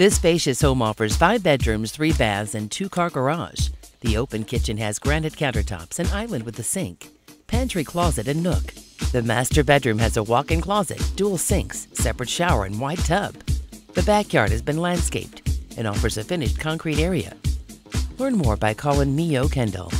This spacious home offers five bedrooms, three baths, and two car garage. The open kitchen has granite countertops, an island with a sink, pantry closet, and nook. The master bedroom has a walk in closet, dual sinks, separate shower, and wide tub. The backyard has been landscaped and offers a finished concrete area. Learn more by calling Miyo Kendall